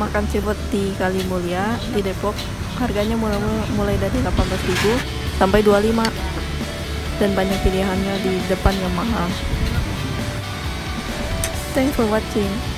makan seafood di Kalimulya di Depok harganya mulai mulai dari 18.000 sampai 25 dan banyak pilihannya di depan yang mahal. Thanks for watching.